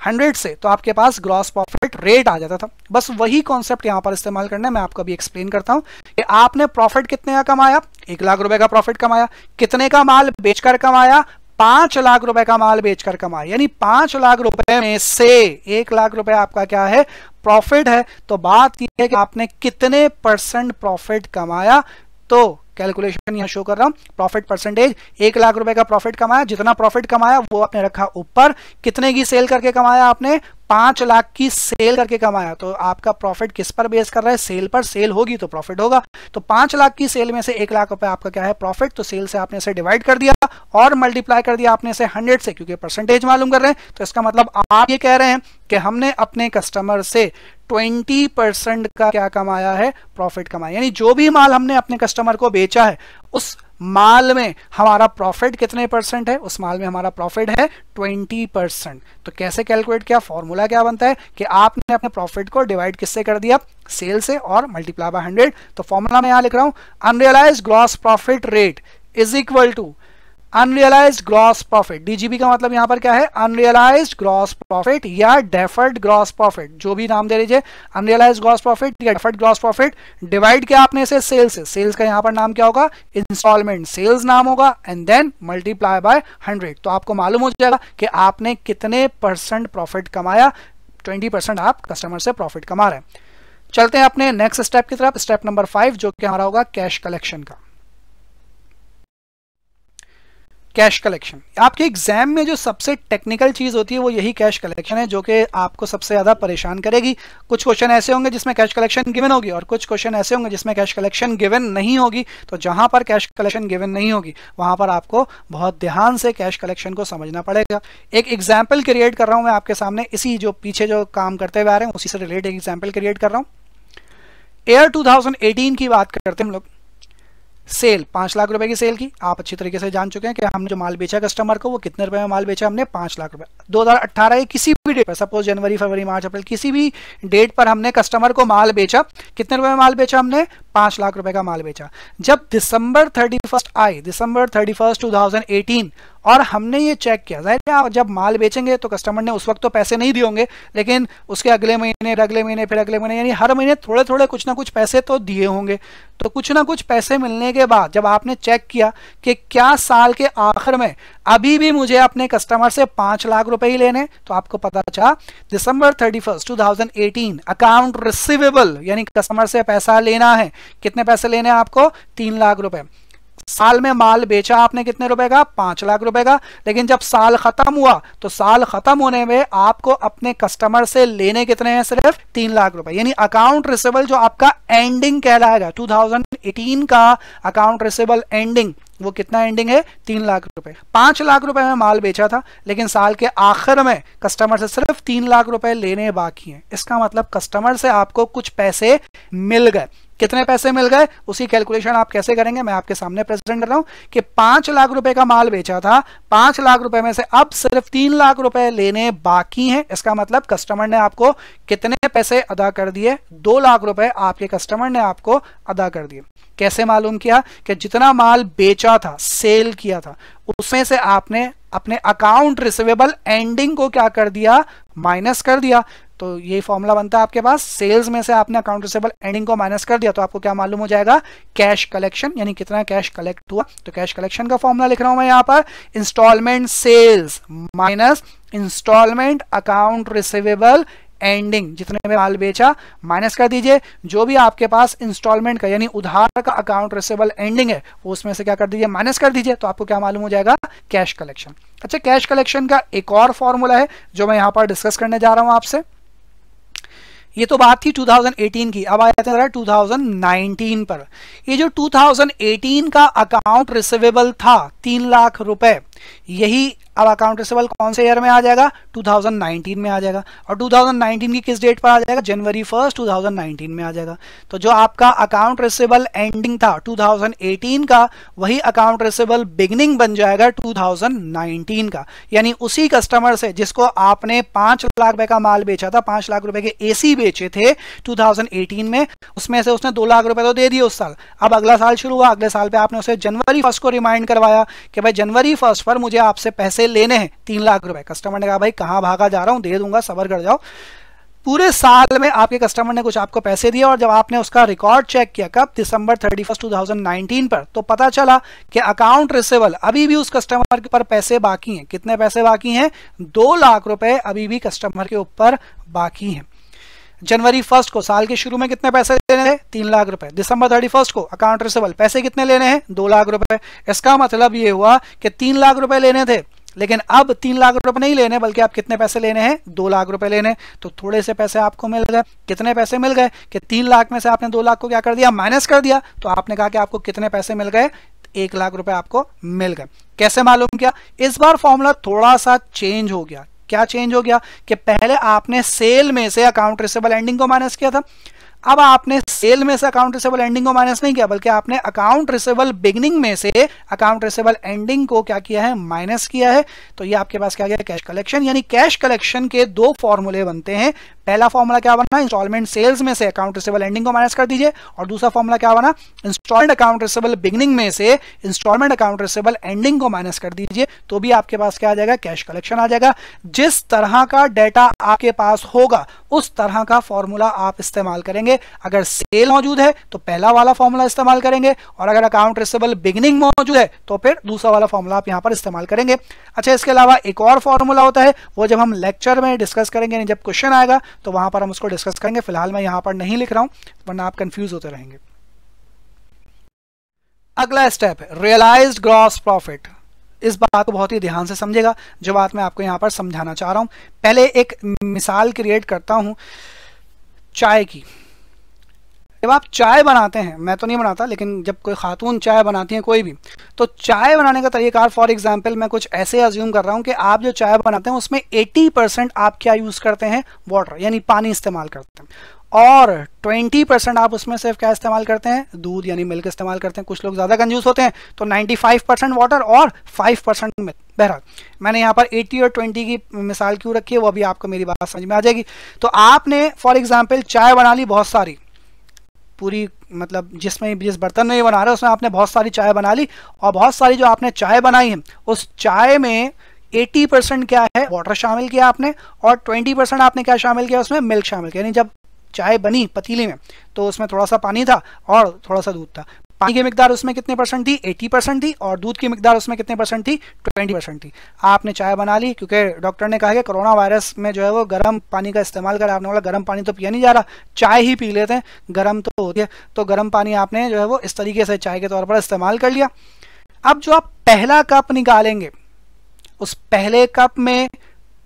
हंड्रेड से। तो आपके पास ग्रॉस प्रॉफिट रेट आ जाता था। बस वही कॉन्सेप्ट यहाँ पर इस्तेमाल करना है, मैं आपको अभी एक्सप्लेन करता हूँ कि आपने प्रॉफिट कितने का कमाया? एक लाख रुपए का प्रॉफिट कमाया। कितने का माल बेचकर कमाया? पाँच लाख रुपए का माल बेचकर कमाए। यानी पाँच लाख रुपए में से एक लाख रुपए आपका क्या है? प्रॉफिट है। तो बात यह है कि आपने कितने परसेंट प्रॉफिट कमाया? तो कैलकुलेशन यहाँ शो कर रहा हूँ। प्रॉफिट परसेंटेज एक लाख रुपए का प्रॉफिट कमाया। जितना प्रॉफिट कमाया, वो आपने रखा ऊपर। कितने की सेल करके कमाया आपने? पाँच लाख की सेल करके कमाया। तो आपका प्रॉफिट किस पर बेस कर रहा है? सेल पर सेल होगी तो प्रॉफिट होगा। तो पाँच लाख की सेल में से एक लाख रुपए आपका क्या है? प्रॉफिट तो सेल से आपने इसे डिवाइड कर दिया और मल्टीप्लाई कर दिया आपने इसे हंड्रेड से, क्योंकि परसेंटेज मालूम कर रहे हैं। तो इसका मतलब आप ये कह रहे हैं कि हमने अपने कस्टमर से 20 परसेंट का क्या कमाया है? प्रॉफिट कमाया। यानी जो भी माल हमने अपने कस्टमर को बेचा है। उस माल में हमारा प्रॉफिट कितने परसेंट है? उस माल में हमारा प्रॉफिट है 20 परसेंट तो कैसे कैलकुलेट किया? फॉर्मूला क्या बनता है? कि आपने अपने प्रॉफिट को डिवाइड किससे कर दिया? सेल से और मल्टीप्लाई बाय हंड्रेड तो फॉर्मूला मैं यहाँ लिख रहा हूँ। Unrealise gross profit rate is equal to unrealise gross profit DGB का मतलब यहाँ पर क्या है? अनरियलाइज ग्रॉस प्रॉफिट या डेफर्ड ग्रॉस प्रॉफिट जो भी नाम दे लीजिए अनरियलाइज ग्रॉस प्रॉफिट या डेफर्ड ग्रॉस प्रॉफिट डिवाइड किया आपने इसे सेल्स से। सेल्स का यहाँ पर नाम क्या होगा? इंस्टॉलमेंट सेल्स नाम होगा and then multiply by hundred तो आपको मालूम हो जाएगा कि आपने कितने परसेंट प्रॉफिट कमाया। ट्वेंटी परसेंट आप कस्टमर से प्रॉफिट कमा रहे हैं। चलते हैं अपने नेक्स्ट स्टेप की तरफ़। स्टेप नंबर फाइव जो कि हमारा होगा कैश कलेक्शन का। कैश कलेक्शन आपके एग्ज़ाम में जो सबसे टेक्निकल चीज़ होती है, वो यही कैश कलेक्शन है, जो कि आपको सबसे ज़्यादा परेशान करेगी। कुछ क्वेश्चन ऐसे होंगे जिसमें कैश कलेक्शन गिवन होगी और कुछ क्वेश्चन ऐसे होंगे जिसमें कैश कलेक्शन गिवन नहीं होगी। तो जहाँ पर कैश कलेक्शन गिवन नहीं होगी, वहाँ पर आपको बहुत ध्यान से कैश कलेक्शन को समझना पड़ेगा। एक एग्ज़ाम्पल क्रिएट कर रहा हूँ मैं आपके सामने। इसी जो पीछे जो काम करते हुए आ रहे हैं, उसी से रिलेटेड एग्ज़ाम्पल क्रिएट कर रहा हूँ। एयर टू की बात करते हैं हम लोग। सेल, पाँच लाख रुपए की सेल की। आप अच्छी तरीके से जान चुके हैं कि हमने जो माल बेचा कस्टमर को, वो कितने रुपए में माल बेचा हमने? पाँच लाख रुपए। 2018 की किसी भी डेट पर सपोज़ जनवरी फरवरी मार्च अप्रैल किसी भी डेट पर हमने कस्टमर को माल बेचा। कितने रुपए में माल बेचा हमने? पाँच लाख रुपए का माल बेचा। जब दिसंबर थर्टी आए दिसंबर थर्टी फ़र्स्ट और हमने ये चेक किया। ज़ाहिर है जब माल बेचेंगे तो कस्टमर ने उस वक्त तो पैसे नहीं दिए होंगे, लेकिन उसके अगले महीने अगले महीने, फिर अगले महीने, यानी हर महीने थोड़े थोड़े कुछ ना कुछ पैसे तो दिए होंगे। तो कुछ ना कुछ पैसे मिलने के बाद जब आपने चेक किया कि क्या साल के आखिर में अभी भी मुझे अपने कस्टमर से पाँच लाख रुपए ही लेने तो आपको पता चला, December thirty first two thousand eighteen account receivable यानी कस्टमर से पैसा लेना है। कितने पैसे लेने हैं आपको? तीन लाख रुपए। साल में माल बेचा आपने कितने रुपए का? पाँच लाख रुपए का। लेकिन जब साल खत्म हुआ तो साल खत्म होने में आपको अपने कस्टमर से लेने कितने हैं? सिर्फ़ तीन लाख रुपए। यानी अकाउंट रिसेबल जो आपका एंडिंग कहलाएगा 2018 का अकाउंट रिसेबल एंडिंग वो कितना एंडिंग है? तीन लाख रुपए। पाँच लाख रुपए में माल बेचा था, लेकिन साल के आखिर में कस्टमर से सिर्फ़ तीन लाख रुपए लेने बाकी हैं। इसका मतलब कस्टमर से आपको कुछ पैसे मिल गए। कितने पैसे मिल गए, उसी कैलकुलेशन आप कैसे करेंगे? मैं आपके सामने प्रेजेंट कर रहा हूँ कि पाँच लाख रुपए का माल बेचा था, पाँच लाख रुपए में से अब सिर्फ़ तीन लाख रुपए लेने बाकी हैं। इसका मतलब कस्टमर ने आपको कितने पैसे अदा कर दिए? दो लाख रुपए आपके कस्टमर ने आपको अदा कर दिए। कैसे मालूम किया कि जितना माल बेचा था सेल किया था, उसमें से आपने अपने अकाउंट रिसिवेबल एंडिंग को क्या कर दिया? माइनस कर दिया। तो ये फॉर्मूला बनता है आपके पास। सेल्स में से आपने अकाउंट रिसेबल एंडिंग को माइनस कर दिया तो आपको क्या मालूम हो जाएगा? कैश कलेक्शन यानी कितना कैश कलेक्ट हुआ। तो कैश कलेक्शन का फॉर्मूला लिख रहा हूँ मैं यहाँ पर। Instalment sales minus instalment account receivable ending जितने में माल बेचा माइनस कर दीजिए। जो भी आपके पास इंस्टॉलमेंट का, यानी उधार का अकाउंट रिसेबल एंडिंग है, वो उसमें से क्या कर दीजिए? माइनस कर दीजिए तो आपको क्या मालूम हो जाएगा? कैश कलेक्शन अच्छा कैश कलेक्शन का एक और फॉर्मूला है, जो मैं यहाँ पर डिस्कस करने जा रहा हूँ आपसे। ये तो बात थी 2018 की। अब आ जाते हैं 2019 पर। ये जो 2018 का अकाउंट रिसिवेबल था, तीन लाख रुपए यही अब अकाउंट रिसेबल कौन से ईयर में आ जाएगा? 2019 में आ जाएगा। और 2019 की किस डेट पर आ जाएगा? जनवरी फ़र्स्ट 2019 में आ जाएगा। तो जो आपका अकाउंट रिसेबल एंडिंग था 2018 का, वही अकाउंट रिसेबल बिगनिंग बन जाएगा 2019 का। यानी उसी कस्टमर से जिसको आपने पाँच लाख रुपए का माल बेचा था, पाँच लाख रुपए के एसी बेचे थे 2018 में, उसमें से उसने दो लाख रुपए तो दे दिए उस साल। अब अगला साल शुरू हुआ, अगले साल पे आपने उसे जनवरी फ़र्स्ट को रिमाइंड करवाया कि भाई जनवरी फ़र्स्ट पर मुझे आपसे पैसे लेने हैं। तीन लाख रुपए। कस्टमर ने कहा, भाई, कहाँ भागा जा रहा हूँ? दे दूँगा, सबर कर जाओ। पूरे साल में आपके कस्टमर ने कुछ आपको पैसे दिए और जब आपने उसका रिकॉर्ड चेक किया, कब? दिसंबर थर्टी फ़र्स्ट टू पर। तो पता चला कि अकाउंट रिसेबल अभी भी उस कस्टमर के ऊपर पैसे बाकी हैं। कितने पैसे बाकी हैं? दो लाख रुपए अभी भी कस्टमर के ऊपर बाकी हैं। जनवरी फ़र्स्ट को, साल के शुरू में कितने पैसे लेने हैं तीन लाख रुपए। दिसंबर थर्टी फ़र्स्ट को अकाउंट रिसेबल पैसे कितने लेने हैं? दो लाख रुपए। इसका मतलब ये हुआ कि तीन लाख रुपए लेने थे। लेकिन अब तीन लाख रुपए नहीं लेने, बल्कि आप कितने पैसे लेने हैं? दो लाख रुपए लेने। तो थोड़े से पैसे आपको मिल गए। कितने पैसे मिल गए? कि तीन लाख में से आपने दो लाख को क्या कर दिया? माइनस कर दिया। तो आपने कहा कि आपको कितने पैसे मिल गए? एक लाख रुपए आपको मिल गए। कैसे मालूम किया? इस बार फॉर्मूला थोड़ा सा चेंज हो गया। क्या चेंज हो गया? कि पहले आपने सेल में से अकाउंट रिसेबल एंडिंग को माइनस किया था। अब आपने सेल में से अकाउंट रिसेबल एंडिंग को माइनस नहीं किया, बल्कि आपने अकाउंट रिसेबल बिगनिंग में से अकाउंट रिसेबल एंडिंग को क्या किया है? माइनस किया है। तो ये आपके पास क्या गया? कैश कलेक्शन यानी कैश कलेक्शन के दो फॉर्मूले बनते हैं। पहला फॉर्मूला क्या बना? इंस्टॉलमेंट सेल्स में से अकाउंट रिसेबल एंडिंग को माइनस कर दीजिए। और दूसरा फॉर्मूला क्या बना? इंस्टॉलमेंट अकाउंट रिसेबल बिगनिंग में से इंस्टॉलमेंट अकाउंट रिसेबल एंडिंग को माइनस कर दीजिए। तो भी आपके पास क्या आ जाएगा? कैश कलेक्शन आ जाएगा। जिस तरह का डेटा आपके पास होगा उस तरह का फॉर्मूला आप इस्तेमाल करेंगे। अगर सेल मौजूद है तो पहला वाला फॉर्मूला इस्तेमाल करेंगे। और अगर अकाउंट रिसेबल बिगनिंग मौजूद है तो फिर दूसरा वाला फॉर्मूला आप यहाँ पर इस्तेमाल करेंगे। अच्छा इसके अलावा एक और फॉर्मूला होता है, वो जब हम लेक्चर में डिस्कस करेंगे जब क्वेश्चन आएगा तो वहाँ पर हम उसको डिस्कस करेंगे। फ़िलहाल मैं यहाँ पर नहीं लिख रहा हूँ, वरना आप कंफ्यूज होते रहेंगे। अगला स्टेप है ग्रॉस प्रॉफिट इस बात को बहुत ही ध्यान से समझेगा, जो बात मैं आपको यहाँ पर समझाना चाह रहा हूँ। पहले एक मिसाल क्रिएट करता हूँ, चाय की। जब आप चाय बनाते हैं, मैं तो नहीं बनाता, लेकिन जब कोई खातून चाय बनाती हैं, कोई भी तो चाय बनाने का तरीका फॉर एग्जांपल मैं कुछ ऐसे अज्यूम कर रहा हूँ कि आप जो चाय बनाते हैं, उसमें 80 परसेंट आप क्या यूज़ करते हैं? वाटर यानी पानी इस्तेमाल करते हैं। और 20 परसेंट आप उसमें सिर्फ़ क्या इस्तेमाल करते हैं? दूध यानी मिल्क इस्तेमाल करते हैं। कुछ लोग ज़्यादा कंज्यूस होते हैं तो 95 परसेंट वाटर और 5 परसेंट मिल्क बहरहाल, मैंने यहाँ पर 80 और 20 की मिसाल क्यों रखी है, वो अभी आपको मेरी बात समझ में आ जाएगी। तो आपने फॉर एग्ज़ाम्पल चाय बना ली बहुत सारी। पूरी मतलब जिसमें, जिस बर्तन में ये बना रहे हैं, उसमें आपने बहुत सारी चाय बना ली और बहुत सारी जो आपने चाय बनाई है, उस चाय में 80 परसेंट क्या है? वाटर शामिल किया आपने और 20 परसेंट आपने क्या शामिल किया? उसमें मिल्क शामिल किया। यानी जब चाय बनी पतीली में तो उसमें थोड़ा सा पानी था और थोड़ा सा दूध था। पानी की मिकदार उसमें कितने परसेंट थी? 80 परसेंट थी और दूध की मिकदार उसमें कितने परसेंट थी? 20 परसेंट थी। आपने चाय बना ली क्योंकि डॉक्टर ने कहा कि कोरोना वायरस में जो है वो गर्म पानी का इस्तेमाल कर। आपने बोला गर्म पानी तो पिया नहीं जा रहा, चाय ही पी लेते हैं, गर्म तो होती है। तो गर्म पानी आपने जो है वो इस तरीके से चाय के तौर पर इस्तेमाल कर लिया। अब जो आप पहला कप निकालेंगे, उस पहले कप में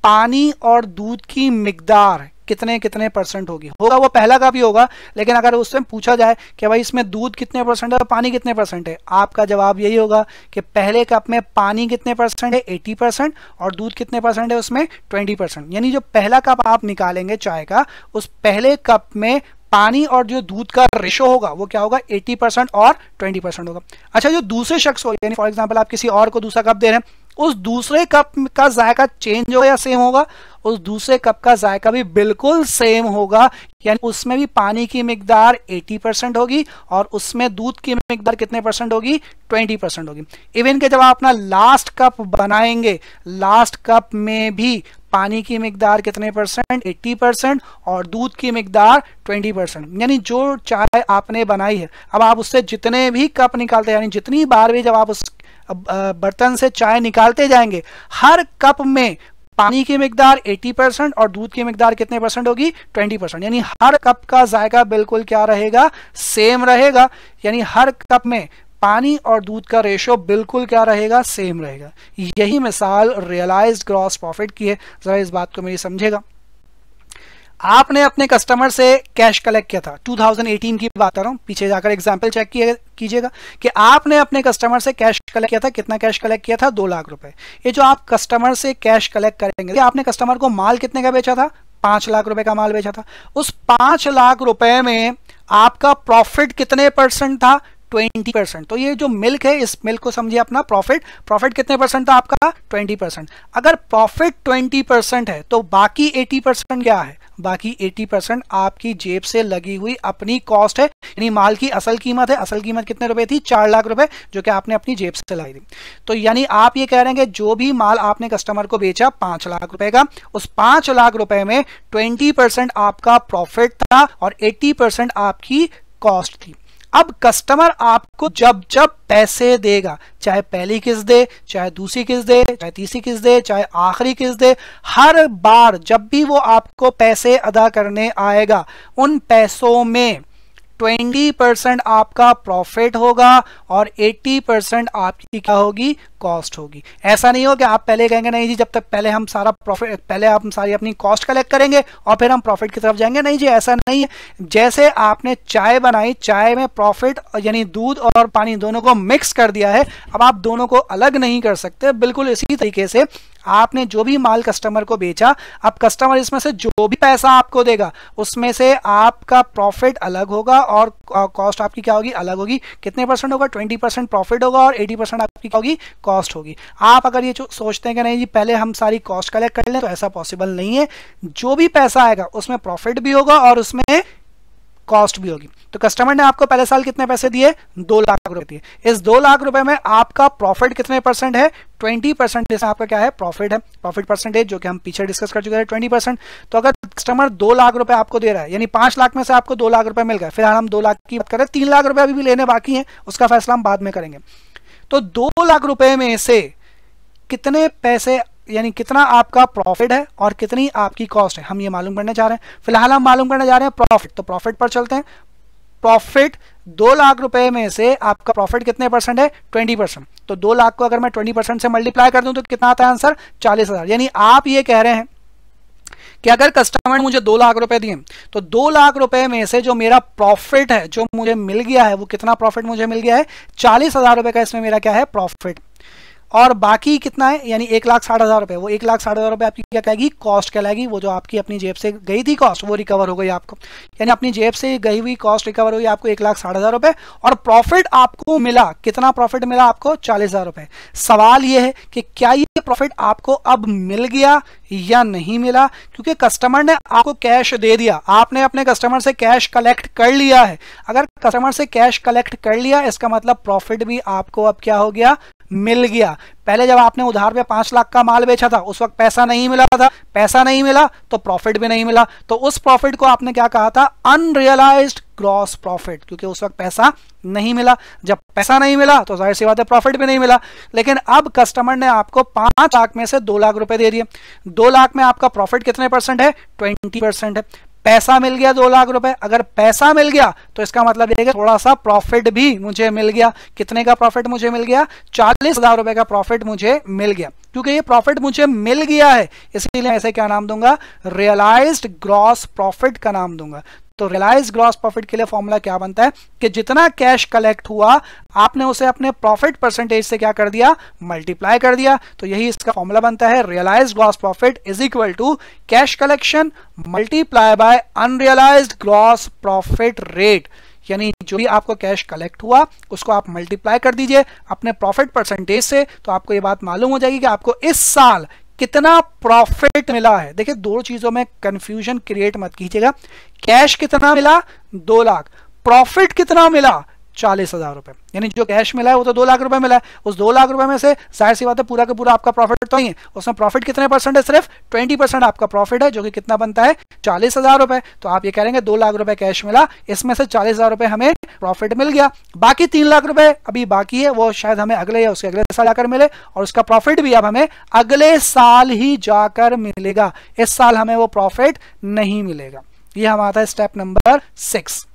पानी और दूध की मिकदार कितने कितने परसेंट होगी? होगा वो पहला का भी होगा, लेकिन अगर उससे पूछा जाए कि भाई इसमें दूध कितने परसेंट है और पानी कितने परसेंट है, आपका जवाब यही होगा कि पहले कप में पानी कितने परसेंट है? 80 परसेंट और दूध कितने परसेंट है? उसमें 20 परसेंट यानी जो पहला कप आप निकालेंगे चाय का, उस पहले कप में पानी और जो दूध का रेशो होगा, वो क्या होगा? 80 परसेंट और 20 परसेंट होगा। अच्छा जो दूसरे शख्स हो, यानी फॉर एग्जांपल आप किसी और को दूसरा कप दे रहे हैं उस दूसरे कप का जायका चेंज होगा या सेम होगा? उस दूसरे कप का जायका भी बिल्कुल सेम होगा। यानी उसमें भी पानी की मिकदार 80 परसेंट होगी और उसमें दूध की मिकदार कितने परसेंट होगी? 20 परसेंट होगी। इवन के जब आप अपना लास्ट कप बनाएँगे लास्ट कप में भी पानी की मिकदार कितने परसेंट 80 परसेंट और दूध की मिकदार 20 परसेंट यानी जो चाय आपने बनाई है, अब आप उससे जितने भी कप निकालते हैं, यानी जितनी बार भी जब आप उस बर्तन से चाय निकालते जाएँगे। हर कप में पानी की मिकदार 80 परसेंट और दूध की मकदार कितने परसेंट होगी? 20 परसेंट। यानी हर कप का जायका बिल्कुल क्या रहेगा? सेम रहेगा। यानी हर कप में पानी और दूध का रेशो बिल्कुल क्या रहेगा? सेम रहेगा। यही मिसाल रियलाइज्ड ग्रॉस प्रॉफिट की है। जरा इस बात को मेरी समझेगा। आपने अपने कस्टमर से कैश कलेक्ट किया था। 2018 की बात कर रहा हूँ। पीछे जाकर एग्ज़ाम्पल चेक कीजिएगा कि आपने अपने कस्टमर से कैश कलेक्ट किया था। कितना कैश कलेक्ट किया था? दो लाख रुपए। ये जो आप कस्टमर से कैश कलेक्ट करेंगे आपने कस्टमर को माल कितने का बेचा था? पाँच लाख रुपए का माल बेचा था। उस पाँच लाख रुपए में आपका प्रॉफिट कितने परसेंट था? Twenty percent. तो ये जो मिल्क है, इस मिल्क को समझिए अपना प्रॉफिट। प्रॉफिट कितने परसेंट था आपका? Twenty percent. अगर प्रॉफिट ट्वेंटी परसेंट है तो बाकी एटी परसेंट क्या है? बाकी 80 परसेंट आपकी जेब से लगी हुई अपनी कॉस्ट है। यानी माल की असल कीमत है। असल कीमत कितने रुपए थी? चार लाख रुपए, जो कि आपने अपनी जेब से लाई थी। तो यानी आप ये कह रहे हैं कि जो भी माल आपने कस्टमर को बेचा, पाँच लाख रुपए का, उस पाँच लाख रुपए में ट्वेंटी परसेंट आपका प्रॉफिट था और एट्टी परसेंट आपकी कॉस्ट थी। अब कस्टमर आपको जब जब पैसे देगा, चाहे पहली किस्त दे, चाहे दूसरी किस्त दे, चाहे तीसरी किस्त दे, चाहे आखिरी किस्त दे, हर बार जब भी वो आपको पैसे अदा करने आएगा, उन पैसों में ट्वेंटी परसेंट आपका प्रॉफिट होगा और एट्टी परसेंट आपकी क्या होगी? कॉस्ट होगी। ऐसा नहीं हो कि आप पहले कहेंगे, नहीं जी, जब तक पहले हम सारा प्रॉफिट पहले हम सारी अपनी कॉस्ट कलेक्ट करेंगे और फिर हम प्रॉफिट की तरफ़ जाएँगे। नहीं जी, ऐसा नहीं है। जैसे आपने चाय बनाई, चाय में प्रॉफिट यानी दूध और पानी दोनों को मिक्स कर दिया है, अब आप दोनों को अलग नहीं कर सकते। बिल्कुल इसी तरीके से आपने जो भी माल कस्टमर को बेचा, अब कस्टमर इसमें से जो भी पैसा आपको देगा, उसमें से आपका प्रॉफिट अलग होगा और कॉस्ट आपकी क्या होगी? अलग होगी। कितने परसेंट होगा? ट्वेंटी परसेंट प्रॉफिट होगा और एटी परसेंट आपकी क्या होगी? कॉस्ट होगी। आप अगर ये सोचते हैं कि नहीं जी, पहले हम सारी कॉस्ट कलेक्ट कर लें तो ऐसा पॉसिबल नहीं है। जो भी पैसा आएगा, उसमें प्रॉफिट भी होगा और उसमें कॉस्ट भी होगी। तो कस्टमर ने आपको पहले साल कितने पैसे दिए? दो लाख रुपए दिए। इस दो लाख रुपए में आपका प्रॉफिट कितने परसेंट है? ट्वेंटी परसेंट आपका क्या है? प्रॉफिट है। प्रॉफिट परसेंटेज जो कि हम पीछे डिस्कस कर चुके हैं, ट्वेंटी परसेंट तो अगर कस्टमर दो लाख रुपए आपको दे रहा है, यानी पाँच लाख में से आपको दो लाख रुपए मिल गए, फ़िलहाल हम दो लाख की बात करें तीन लाख रुपए अभी भी लेने बाकी है, उसका फैसला हम बाद में करेंगे। तो दो लाख रुपए में से कितने पैसे, यानी कितना आपका प्रॉफिट है और कितनी आपकी कॉस्ट है, हम ये मालूम करने जा रहे हैं। फ़िलहाल हम मालूम करने जा रहे हैं प्रॉफिट तो प्रॉफिट पर चलते हैं। प्रॉफिट दो लाख रुपए में से आपका प्रॉफिट कितने परसेंट है? ट्वेंटी परसेंट तो दो लाख को अगर मैं ट्वेंटी परसेंट से मल्टीप्लाई कर दूँ तो कितना आता है आंसर चालीस हज़ार। यानी आप ये कह रहे हैं कि अगर कस्टमर मुझे दो लाख रुपए दिए तो दो लाख रुपए में से जो मेरा प्रॉफिट है, जो मुझे मिल गया है, वो कितना प्रॉफिट मुझे मिल गया है? चालीस हज़ार रुपए का इसमें मेरा क्या है? प्रॉफिट और बाकी कितना है? यानी एक लाख साठ हज़ार रुपये वो एक लाख साठ हज़ार रुपये आपकी क्या कहेगी? कॉस्ट कहलाएगी। वो जो आपकी अपनी जेब से गई थी कॉस्ट वो रिकवर हो गई आपको। यानी अपनी जेब से गई हुई कॉस्ट रिकवर हुई आपको एक लाख साठ हज़ार रुपये और प्रॉफिट आपको मिला। कितना प्रॉफिट मिला आपको? चालीस हज़ार रुपये सवाल ये है कि क्या ये प्रॉफिट आपको अब मिल गया या नहीं मिला? क्योंकि कस्टमर ने आपको कैश दे दिया। आपने अपने कस्टमर से कैश कलेक्ट कर लिया है। अगर कस्टमर से कैश कलेक्ट कर लिया, इसका मतलब प्रॉफिट भी आपको अब क्या हो गया? मिल गया। पहले जब आपने उधार पे पाँच लाख का माल बेचा था, उस वक्त पैसा नहीं मिला था। पैसा नहीं मिला तो प्रॉफिट भी नहीं मिला। तो उस प्रॉफिट को आपने क्या कहा था? अनरियलाइज्ड ग्रॉस प्रॉफिट क्योंकि उस वक्त पैसा नहीं मिला। जब पैसा नहीं मिला तो ज़ाहिर सी बात है प्रॉफिट भी नहीं मिला। लेकिन अब कस्टमर ने आपको पाँच लाख में से दो लाख रुपए दे दिए। दो लाख में आपका प्रॉफिट कितने परसेंट है? ट्वेंटी परसेंट है। पैसा मिल गया दो लाख रुपए। अगर पैसा मिल गया तो इसका मतलब ये थोड़ा सा प्रॉफिट भी मुझे मिल गया। कितने का प्रॉफिट मुझे मिल गया? चालीस हज़ार रुपए का प्रॉफिट मुझे मिल गया। क्योंकि ये प्रॉफिट मुझे मिल गया है, इसीलिए ऐसे क्या नाम दूँगा? रियलाइज़ ग्रॉस प्रॉफिट का नाम दूँगा। तो रिलायंस ग्रॉस प्रॉफिट के लिए फॉर्मूला क्या बनता है? कि जितना कैश कलेक्ट हुआ, आपने उसे अपने प्रॉफिट परसेंटेज से क्या कर दिया? मल्टीप्लाई कर दिया। तो यही इसका फॉर्मूला बनता है। Realise gross profit is equal to cash collection multiply by unrealised gross profit rate यानी जो भी आपको कैश कलेक्ट हुआ, उसको आप मल्टीप्लाई कर दीजिए अपने प्रॉफिट परसेंटेज से। तो आपको ये बात मालूम हो जाएगी कि आपको इस साल कितना प्रॉफिट मिला है? देखिए, दो चीज़ों में कंफ्यूजन क्रिएट मत कीजिएगा। कैश कितना मिला? दो लाख। प्रॉफिट कितना मिला? चालीस हज़ार रुपए। यानी जो कैश मिला है वो तो दो लाख रुपए मिला है। उस दो लाख रुपए में से ज़ाहिर सी बात है, पूरा का पूरा आपका प्रॉफिट तो नहीं है। उसमें प्रॉफिट कितने परसेंट है? सिर्फ़ ट्वेंटी परसेंट आपका प्रॉफिट है, जो कि कितना बनता है? चालीस हज़ार रुपए। तो आप ये कह रहे हैं दो लाख रुपए कैश मिला, इसमें से चालीस हज़ार रुपए हमें प्रॉफिट मिल गया। बाकी तीन लाख रुपए अभी बाकी है, वो शायद हमें अगले या उसके अगले साल आकर मिले, और उसका प्रॉफिट भी अब हमें अगले साल ही जाकर मिलेगा। इस साल हमें वो प्रॉफिट नहीं मिलेगा। ये हमारा step number six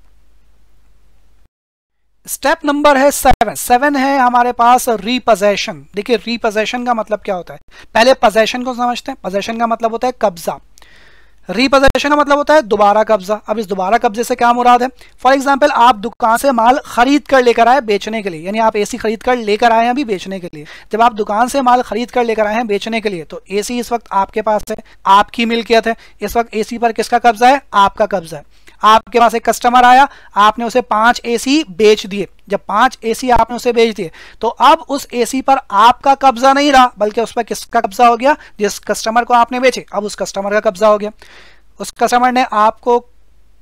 step number है सेवन। सेवन है हमारे पास रिपोजेशन देखिए रिपोजेशन का मतलब क्या होता है? पहले पोजेशन को समझते हैं। पोजेशन का मतलब होता है कब्जा। रिपोजेशन का मतलब होता है दोबारा कब्जा। अब इस दोबारा कब्जे से क्या मुराद है? फॉर एग्ज़ाम्पल आप दुकान से माल खरीद कर लेकर आए बेचने के लिए। यानी आप एसी खरीद कर लेकर आए हैं अभी बेचने के लिए। जब आप दुकान से माल खरीद कर लेकर आए हैं बेचने के लिए तो एसी इस वक्त आपके पास है। आपकी मिल्कियत है। इस वक्त एसी पर किसका कब्जा है? आपका कब्जा है। आपके पास एक कस्टमर आया, आपने उसे पाँच एसी बेच दिए। जब पाँच एसी आपने उसे बेच दिए तो अब उस एसी पर आपका कब्जा नहीं रहा, बल्कि उस पर किसका कब्जा हो गया? जिस कस्टमर को आपने बेचे। अब उस कस्टमर का कब्जा हो गया। उस कस्टमर ने आपको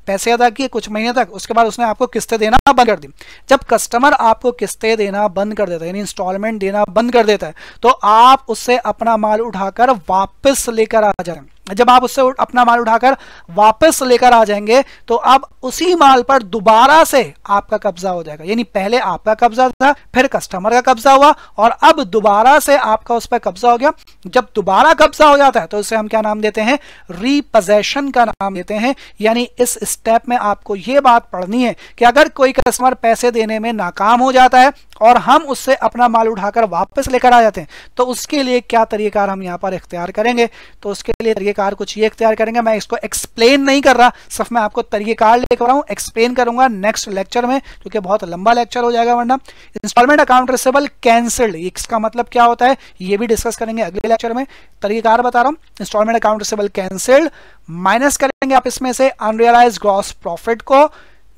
पैसे अदा किए कुछ महीने तक, उसके बाद उसने आपको किस्तें देना बंद कर दी। जब कस्टमर आपको किस्तें देना बंद कर देता है, यानी इंस्टॉलमेंट देना बंद कर देता है तो आप उससे अपना माल उठाकर वापस लेकर आ जाए। जब आप उससे अपना माल उठाकर वापस लेकर आ जाएँगे तो अब उसी माल पर दोबारा से आपका कब्जा हो जाएगा। यानी पहले आपका कब्जा था, फिर कस्टमर का कब्जा हुआ, और अब दोबारा से आपका उस पर कब्जा हो गया। जब दोबारा कब्जा हो जाता है तो उसे हम क्या नाम देते हैं? रीपोजेशन का नाम देते हैं। यानी इस स्टेप में आपको यह बात पढ़नी है कि अगर कोई कस्टमर पैसे देने में नाकाम हो जाता है और हम उससे अपना माल उठाकर वापस लेकर आ जाते हैं। तो उसके लिए क्या तरीकार हम यहाँ पर इख्तियार करेंगे? तो उसके लिए तरीकेकार कुछ ये इख्तियार करेंगे। मैं इसको एक्सप्लेन नहीं कर रहा, सिर्फ़ मैं आपको तरीकेकार लेकर रहा हूँ एक्सप्लेन करूँगा नेक्स्ट लेक्चर में क्योंकि बहुत लंबा लेक्चर हो जाएगा, वरना इंस्टॉलमेंट अकाउंट रिसेबल कैंसल्ड इसका मतलब क्या होता है? ये भी डिस्कस करेंगे अगले लेक्चर में। तरीकेकार बता रहा हूँ instalment account receivable cancelled minus करेंगे आप इसमें से अनरियलाइज ग्रॉस प्रॉफिट को,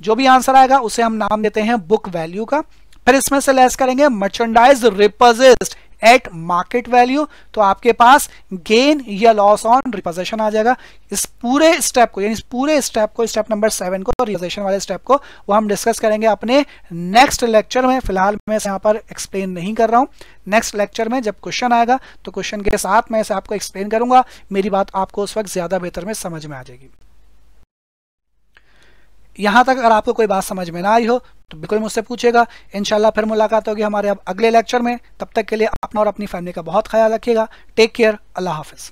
जो भी आंसर आएगा, उसे हम नाम देते हैं बुक वैल्यू का। फिर इसमें से लेस करेंगे merchandise repossessed at market value तो आपके पास गेन या लॉस ऑन रिपोजिशन आ जाएगा। इस पूरे स्टेप को, यानी इस पूरे स्टेप को स्टेप नंबर सेवन को रिपोजिशन वाले स्टेप को, वो हम डिस्कस करेंगे अपने नेक्स्ट लेक्चर में। फ़िलहाल मैं यहाँ पर एक्सप्लेन नहीं कर रहा हूँ। नेक्स्ट लेक्चर में जब क्वेश्चन आएगा तो क्वेश्चन के साथ मैं इसे आपको एक्सप्लेन करूँगा। मेरी बात आपको उस वक्त ज़्यादा बेहतर में समझ में आ जाएगी। यहाँ तक अगर आपको कोई बात समझ में ना आई हो तो बिल्कुल मुझसे पूछेगा। इनशाला फिर मुलाकात होगी हमारे अब अगले लेक्चर में। तब तक के लिए अपना और अपनी फैमिली का बहुत ख्याल रखिएगा। टेक केयर अल्लाह हाफिज़।